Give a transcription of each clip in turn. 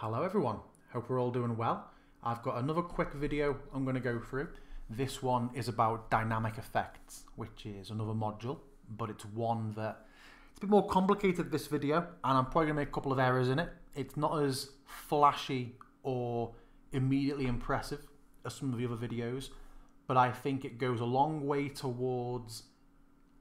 Hello everyone, hope we're all doing well. I've got another quick video I'm going to go through. This one is about dynamic effects, which is another module, but it's one that it's a bit more complicated this video, and I'm probably going to make a couple of errors in it. It's not as flashy or immediately impressive as some of the other videos, but I think it goes a long way towards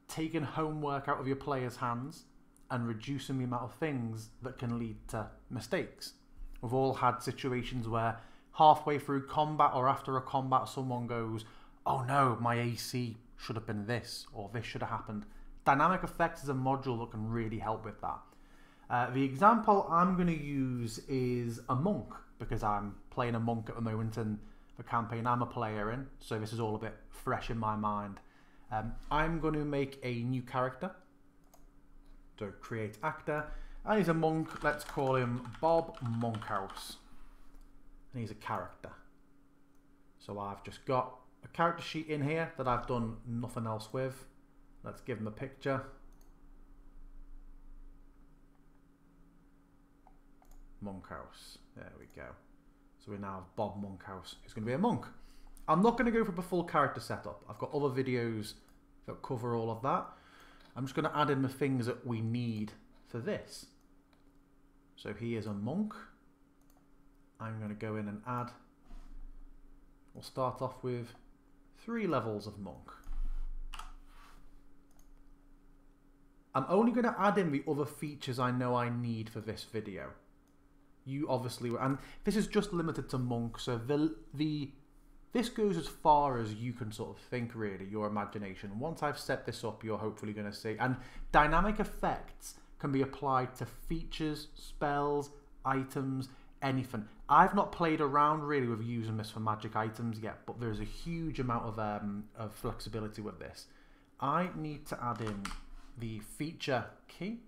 taking homework out of your players' hands and reducing the amount of things that can lead to mistakes. We've all had situations where halfway through combat or after a combat, someone goes, Oh no, my AC should have been this, or this should have happened. Dynamic effects is a module that can really help with that. Uh, the example I'm going to use is a monk, because I'm playing a monk at the moment in the campaign I'm a player in, so this is all a bit fresh in my mind. Um, I'm going to make a new character. So create actor. And he's a monk. Let's call him Bob Monkhouse. And he's a character. So I've just got a character sheet in here that I've done nothing else with. Let's give him a picture. Monkhouse. There we go. So we now have Bob Monkhouse, who's going to be a monk. I'm not going to go for the full character setup. I've got other videos that cover all of that. I'm just going to add in the things that we need for this. So he is a monk. I'm going to go in and add. We'll start off with three levels of monk. I'm only going to add in the other features I know I need for this video. You obviously, and this is just limited to monk, so the, the this goes as far as you can sort of think, really, your imagination. Once I've set this up, you're hopefully going to see. And dynamic effects can be applied to features, spells, items, anything. I've not played around really with using this for magic items yet, but there's a huge amount of, um, of flexibility with this. I need to add in the feature ki.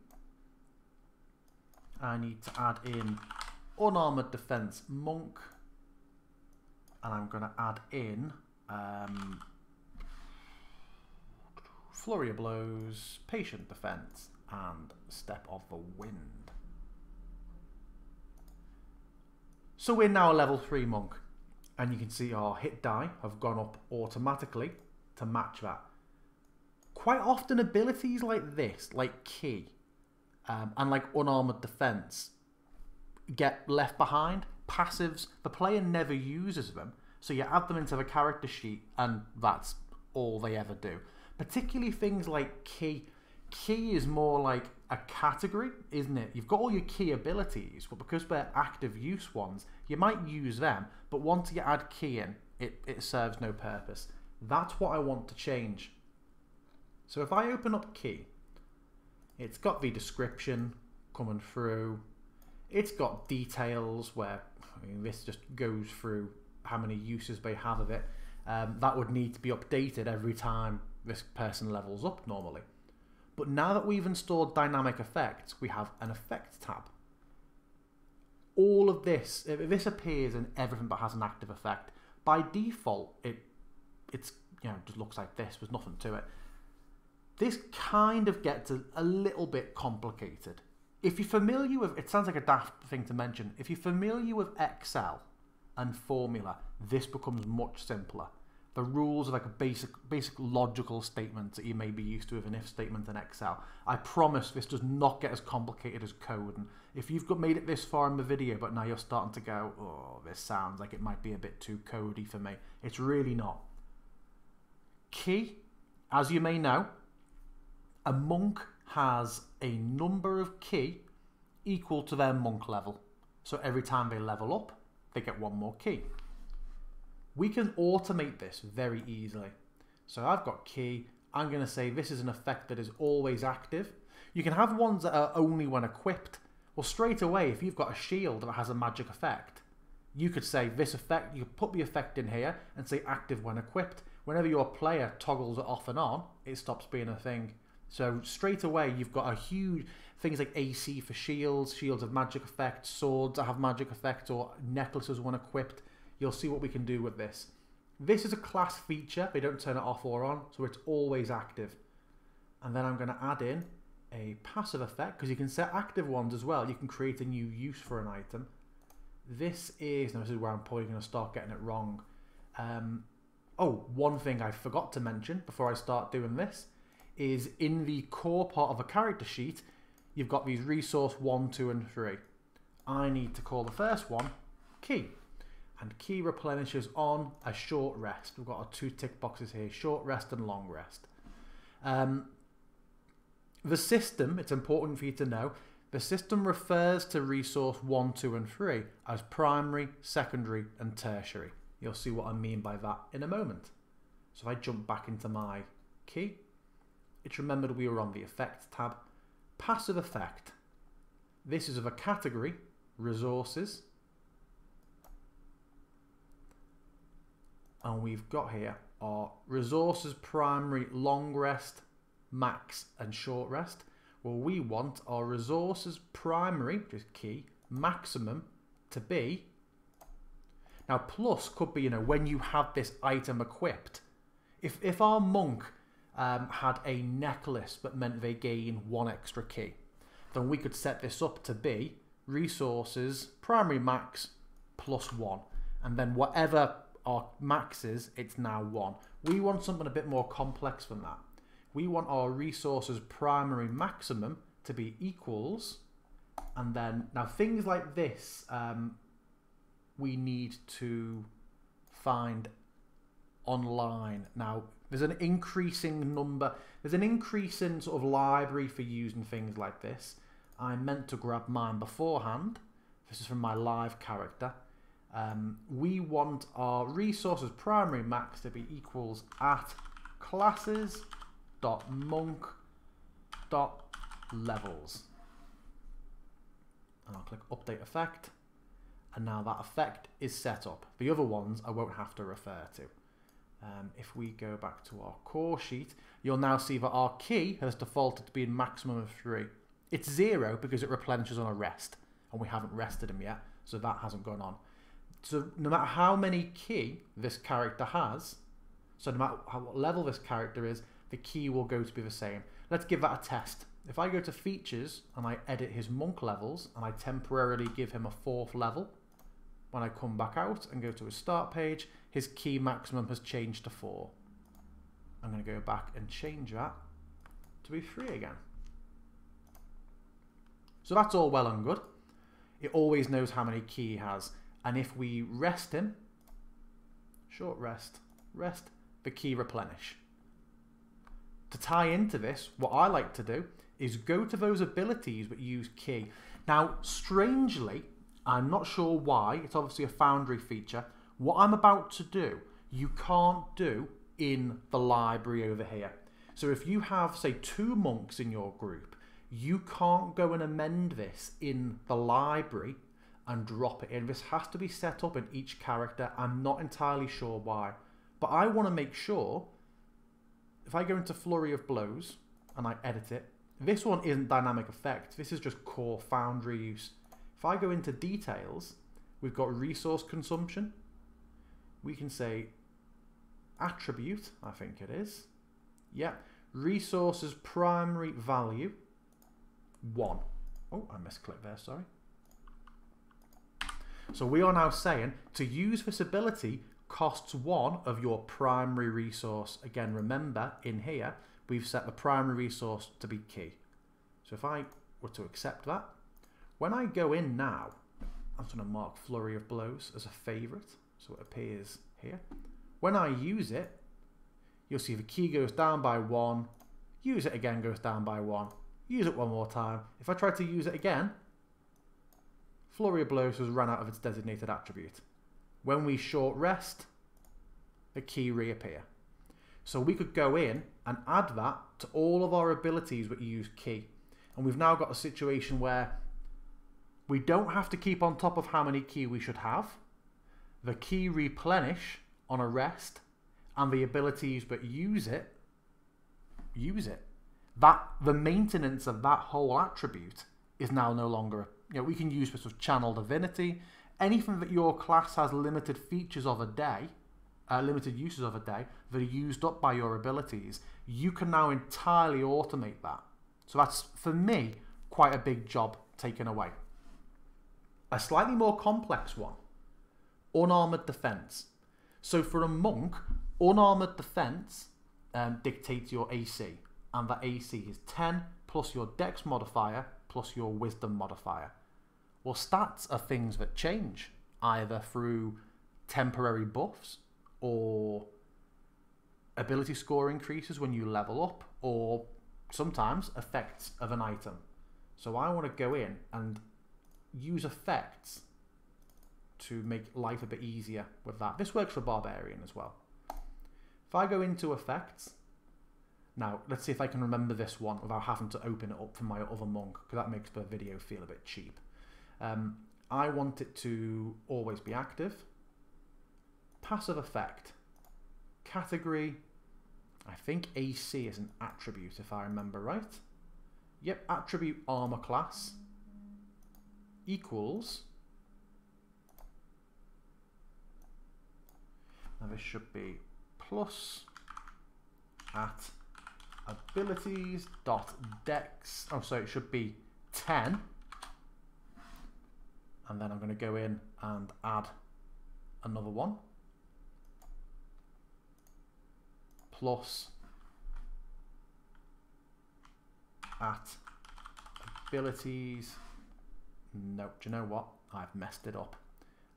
I need to add in unarmored defense monk and I'm going to add in um, flurry of blows, patient defense, and step of the wind. So we're now a level 3 monk, and you can see our hit die have gone up automatically to match that. Quite often abilities like this, like ki, um, and like unarmored defense, get left behind passives, the player never uses them. So you add them into the character sheet, and that's all they ever do. Particularly things like ki. Ki is more like a category, isn't it? You've got all your ki abilities, but because they're active use ones, you might use them, but once you add ki in, it, it serves no purpose. That's what I want to change. So if I open up ki, it's got the description coming through. It's got details where I mean, this just goes through how many uses they have of it. Um, that would need to be updated every time this person levels up normally. But now that we've installed dynamic effects, we have an effects tab. All of this, this appears in everything but has an active effect. By default, it it's you know just looks like this. There's nothing to it. This kind of gets a, a little bit complicated if you're familiar with, it sounds like a daft thing to mention. If you're familiar with Excel and formula, this becomes much simpler. The rules are like a basic, basic logical statement that you may be used to with an if statement in Excel. I promise this does not get as complicated as code. And if you've got made it this far in the video, but now you're starting to go, oh, this sounds like it might be a bit too codey for me. It's really not. Ki, as you may know, a monk has a number of ki equal to their monk level. So every time they level up, they get one more ki. We can automate this very easily. So I've got ki. I'm going to say this is an effect that is always active. You can have ones that are only when equipped. Well, straight away, if you've got a shield that has a magic effect, you could say this effect, you put the effect in here and say active when equipped. Whenever your player toggles it off and on, it stops being a thing. So straight away, you've got a huge things like AC for shields, shields have magic effect, swords that have magic effects, or necklaces when equipped. You'll see what we can do with this. This is a class feature. They don't turn it off or on, so it's always active. And then I'm going to add in a passive effect because you can set active ones as well. You can create a new use for an item. This is, now this is where I'm probably going to start getting it wrong. Um, oh, one thing I forgot to mention before I start doing this is in the core part of a character sheet, you've got these resource 1, 2 and 3. I need to call the first one ki. And ki replenishes on a short rest. We've got our two tick boxes here, short rest and long rest. Um, the system, it's important for you to know, the system refers to resource 1, 2 and 3 as primary, secondary and tertiary. You'll see what I mean by that in a moment. So if I jump back into my ki, it's remembered we were on the Effects tab. Passive Effect. This is of a category, Resources. And we've got here our Resources Primary Long Rest, Max and Short Rest. Well, we want our Resources Primary, which is ki, Maximum to be now, plus could be, you know, when you have this item equipped. If, if our monk um, had a necklace that meant they gain one extra ki, then we could set this up to be resources, primary max, plus one. And then whatever our maxes, it's now one. We want something a bit more complex than that. We want our resources primary maximum to be equals. And then, now things like this, um, we need to find online. Now, there's an increasing number, there's an increasing sort of library for using things like this. I meant to grab mine beforehand. This is from my live character. Um, we want our resources primary max to be equals at classes dot monk dot levels. And I'll click update effect and now that effect is set up. The other ones I won't have to refer to. Um, if we go back to our core sheet, you'll now see that our ki has defaulted to being maximum of 3. It's 0 because it replenishes on a rest, and we haven't rested him yet, so that hasn't gone on. So no matter how many ki this character has, so no matter how, what level this character is, the ki will go to be the same. Let's give that a test. If I go to features and I edit his monk levels and I temporarily give him a fourth level, when I come back out and go to his start page, his ki maximum has changed to 4. I'm going to go back and change that to be 3 again. So that's all well and good. It always knows how many ki he has. And if we rest him, short rest, rest, the ki replenish. To tie into this, what I like to do is go to those abilities that use ki. Now, strangely, I'm not sure why. It's obviously a Foundry feature. What I'm about to do, you can't do in the library over here. So if you have, say, two monks in your group, you can't go and amend this in the library and drop it in. This has to be set up in each character. I'm not entirely sure why. But I want to make sure, if I go into Flurry of Blows and I edit it, this one isn't dynamic effect. This is just core Foundry use. If I go into details, we've got resource consumption. We can say attribute, I think it is. Yeah, resources primary value, 1. Oh, I misclicked there, sorry. So we are now saying to use this ability costs 1 of your primary resource. Again, remember, in here, we've set the primary resource to be ki. So if I were to accept that, when I go in now, I'm going to mark Flurry of Blows as a favourite, so it appears here. When I use it, you'll see the ki goes down by one, use it again goes down by one, use it one more time. If I try to use it again, Blows has run out of its designated attribute. When we short rest, the ki reappear. So we could go in and add that to all of our abilities that use ki. And we've now got a situation where we don't have to keep on top of how many ki we should have. The ki replenish on a rest and the abilities that use it, use it. That the maintenance of that whole attribute is now no longer, you know, we can use this with channel divinity. Anything that your class has limited features of a day, uh, limited uses of a day, that are used up by your abilities, you can now entirely automate that. So that's, for me, quite a big job taken away. a slightly more complex one unarmored defense. So for a monk, unarmored defense um, dictates your AC, and that AC is 10 plus your dex modifier plus your wisdom modifier. Well, stats are things that change either through temporary buffs or ability score increases when you level up or sometimes effects of an item. So I want to go in and use effects to make life a bit easier with that. This works for Barbarian as well. If I go into effects, now let's see if I can remember this one without having to open it up for my other monk, because that makes the video feel a bit cheap. Um, I want it to always be active. Passive effect. Category. I think AC is an attribute if I remember right. Yep, attribute armor class equals Now this should be plus at abilities dot dex. Oh, so it should be 10. And then I'm going to go in and add another one. Plus at abilities. No, do you know what? I've messed it up.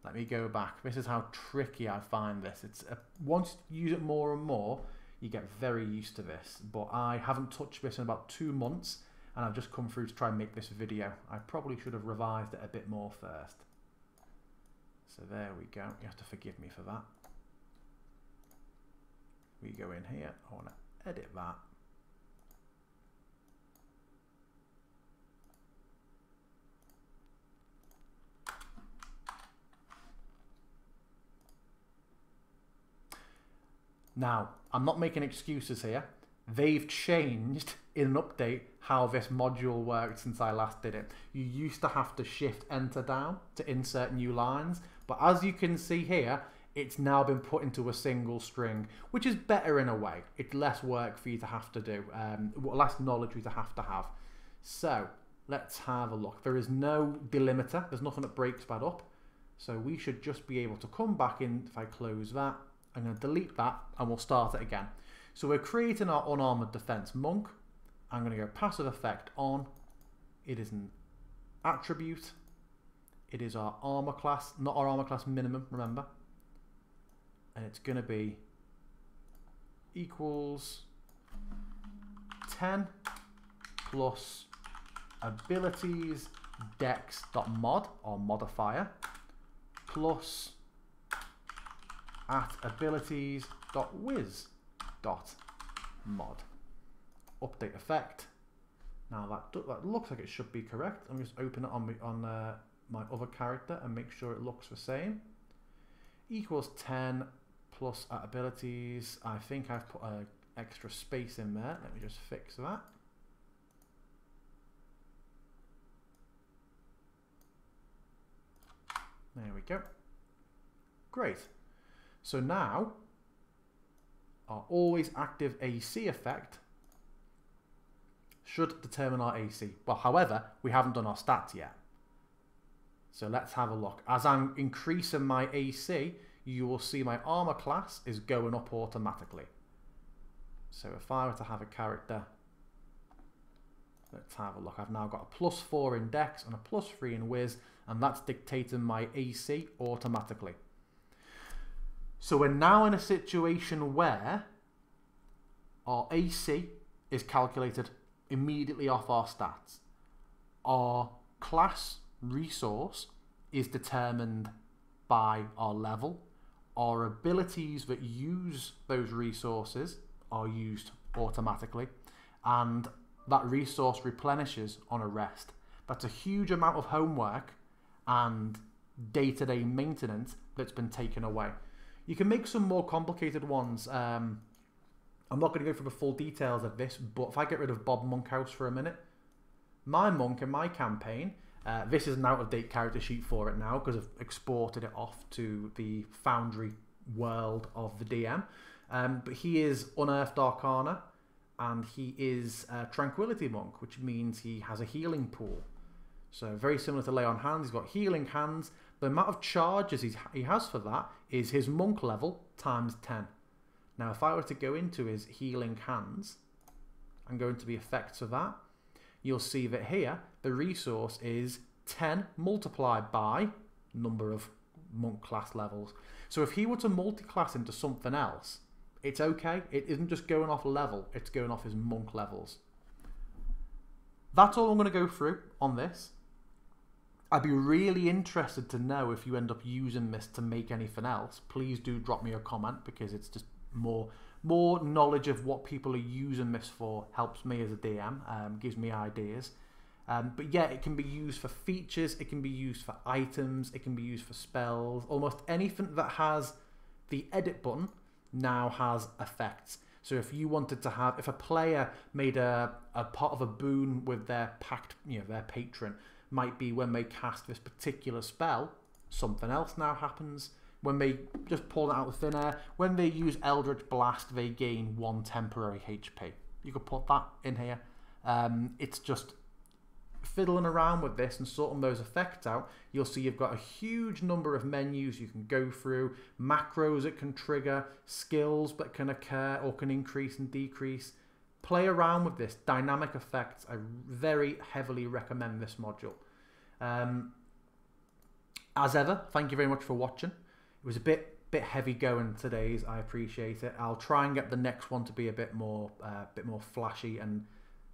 Let me go back. This is how tricky I find this. It's a, once you use it more and more, you get very used to this. But I haven't touched this in about two months, and I've just come through to try and make this video. I probably should have revised it a bit more first. So there we go. You have to forgive me for that. We go in here. I want to edit that. Now, I'm not making excuses here. They've changed in an update how this module worked since I last did it. You used to have to shift enter down to insert new lines, but as you can see here, it's now been put into a single string, which is better in a way. It's less work for you to have to do, um, less knowledge for you to have to have. So let's have a look. There is no delimiter. There's nothing that breaks that up. So we should just be able to come back in if I close that I'm going to delete that and we'll start it again. So we're creating our unarmored defense monk. I'm going to go passive effect on. It is an attribute. It is our armor class, not our armor class minimum, remember. And it's going to be equals 10 plus abilities dex.mod or modifier plus at abilities.wiz.mod. Update effect. Now that, that looks like it should be correct. I'm just open it on, me, on uh, my other character and make sure it looks the same. Equals 10 plus at abilities. I think I've put an extra space in there. Let me just fix that. There we go. Great. So now, our always active AC effect should determine our AC. Well, however, we haven't done our stats yet. So let's have a look. As I'm increasing my AC, you will see my armor class is going up automatically. So if I were to have a character, let's have a look. I've now got a plus 4 in Dex and a plus 3 in Wiz, and that's dictating my AC automatically. So we're now in a situation where our AC is calculated immediately off our stats. Our class resource is determined by our level. Our abilities that use those resources are used automatically. And that resource replenishes on a rest. That's a huge amount of homework and day-to-day -day maintenance that's been taken away. You can make some more complicated ones. Um, I'm not going to go through the full details of this, but if I get rid of Bob Monkhouse for a minute, my monk in my campaign, uh, this is an out-of-date character sheet for it now because I've exported it off to the Foundry world of the DM. Um, but he is Unearthed Arcana, and he is a Tranquility Monk, which means he has a healing pool. So very similar to Lay on Hands, he's got Healing Hands. The amount of charges he's, he has for that is his monk level times 10. Now if I were to go into his Healing Hands and go into the effects of that, you'll see that here the resource is 10 multiplied by number of monk class levels. So if he were to multi-class into something else, it's okay. It isn't just going off level, it's going off his monk levels. That's all I'm going to go through on this. I'd be really interested to know if you end up using this to make anything else. Please do drop me a comment because it's just more more knowledge of what people are using this for helps me as a DM, um, gives me ideas. Um, but yeah, it can be used for features, it can be used for items, it can be used for spells. Almost anything that has the edit button now has effects. So if you wanted to have, if a player made a, a part of a boon with their pact, you know, their patron, might be when they cast this particular spell, something else now happens. When they just pull it out of thin air, when they use Eldritch Blast, they gain one temporary HP. You could put that in here. Um, it's just fiddling around with this and sorting those effects out, you'll see you've got a huge number of menus you can go through, macros that can trigger, skills that can occur or can increase and decrease. Play around with this dynamic effects. I very heavily recommend this module. Um, as ever, thank you very much for watching. It was a bit bit heavy going today's. I appreciate it. I'll try and get the next one to be a bit more, uh, bit more flashy and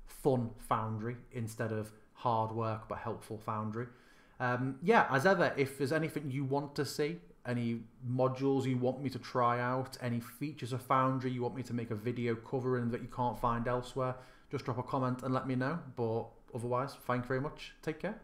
fun Foundry instead of hard work but helpful Foundry. Um, yeah, as ever, if there's anything you want to see, any modules you want me to try out, any features of Foundry you want me to make a video covering that you can't find elsewhere, just drop a comment and let me know. But otherwise, thank you very much. Take care.